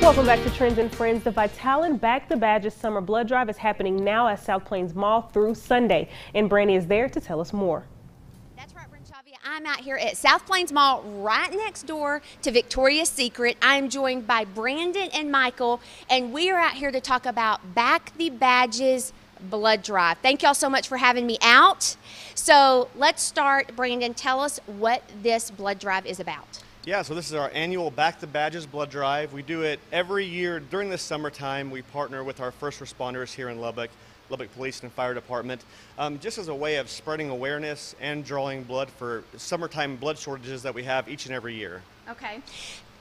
Welcome back to Trends and Friends. The Vitalant Back the Badges Summer Blood Drive is happening now at South Plains Mall through Sunday. And Brandy is there to tell us more. That's right, Brenchavia. I'm out here at South Plains Mall, right next door to Victoria's Secret. I'm joined by Brandon and Michael, and we are out here to talk about Back the Badges blood drive. Thank y'all so much for having me out. So let's start. Brandon, tell us what this blood drive is about. Yeah, so this is our annual Back the Badges blood drive. We do it every year during the summertime. We partner with our first responders here in Lubbock, Lubbock Police and Fire Department, um, just as a way of spreading awareness and drawing blood for summertime blood shortages that we have each and every year. Okay.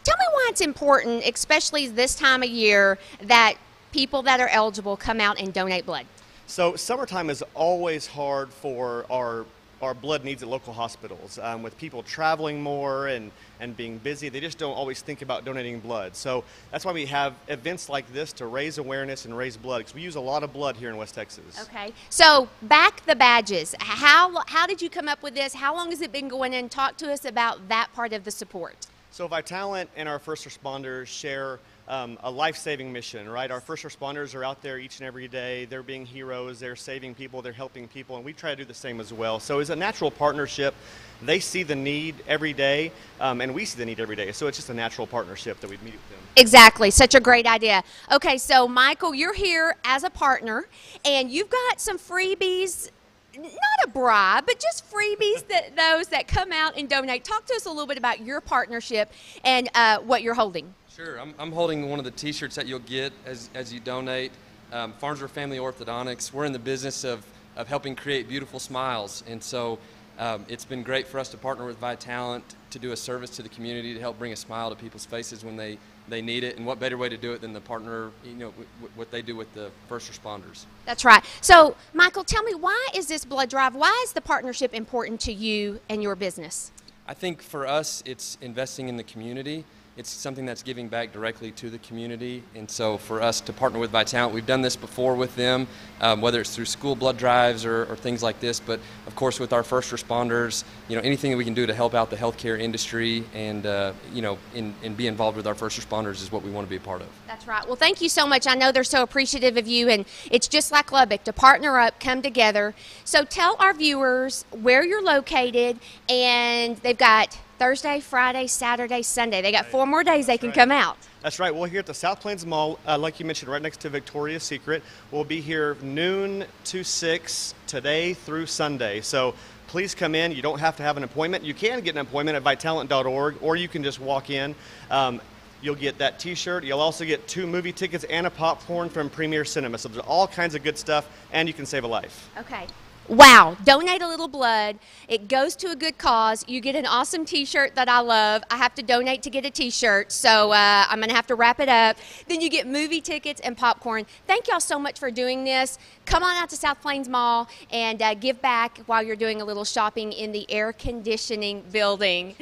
Tell me why it's important, especially this time of year, that people that are eligible come out and donate blood. So summertime is always hard for our our blood needs at local hospitals. Um, with people traveling more and, and being busy, they just don't always think about donating blood. So that's why we have events like this to raise awareness and raise blood because we use a lot of blood here in West Texas. Okay. So back the badges. How, how did you come up with this? How long has it been going in? Talk to us about that part of the support. So Vitalant and our first responders share um, a life-saving mission, right? Our first responders are out there each and every day. They're being heroes. They're saving people. They're helping people, and we try to do the same as well. So it's a natural partnership. They see the need every day, um, and we see the need every day. So it's just a natural partnership that we meet with them. Exactly. Such a great idea. Okay, so Michael, you're here as a partner, and you've got some freebies not a bribe, but just freebies that those that come out and donate. Talk to us a little bit about your partnership and uh, what you're holding. Sure. I'm, I'm holding one of the T-shirts that you'll get as, as you donate. Um, Farnsworth Family Orthodontics. We're in the business of, of helping create beautiful smiles, and so um, it's been great for us to partner with Vitalant to do a service to the community to help bring a smile to people's faces when they, they need it. And what better way to do it than the partner, you know, what they do with the first responders. That's right. So, Michael, tell me why is this blood drive? Why is the partnership important to you and your business? I think for us, it's investing in the community it's something that's giving back directly to the community. And so for us to partner with Vitalant, we've done this before with them, um, whether it's through school blood drives or, or, things like this. But of course, with our first responders, you know, anything that we can do to help out the healthcare industry and, uh, you know, and, and be involved with our first responders is what we want to be a part of. That's right. Well, thank you so much. I know they're so appreciative of you. And it's just like Lubbock to partner up, come together. So tell our viewers where you're located. And they've got Thursday, Friday, Saturday, Sunday. They got four more days they can come out. That's right. We're here at the South Plains Mall, uh, like you mentioned, right next to Victoria's Secret. We'll be here noon to 6 today through Sunday. So please come in. You don't have to have an appointment. You can get an appointment at vitalant.org, or you can just walk in. Um, You'll get that T-shirt. You'll also get two movie tickets and a popcorn from Premiere Cinema. So there's all kinds of good stuff, and you can save a life. Okay. Wow, donate a little blood. It goes to a good cause. You get an awesome t shirt that I love. I have to donate to get a t shirt, so uh, I'm going to have to wrap it up. Then you get movie tickets and popcorn. Thank y'all so much for doing this. Come on out to South Plains Mall and uh, give back while you're doing a little shopping in the air conditioning building.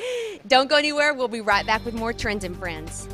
Don't go anywhere. We'll be right back with more Trends and Friends.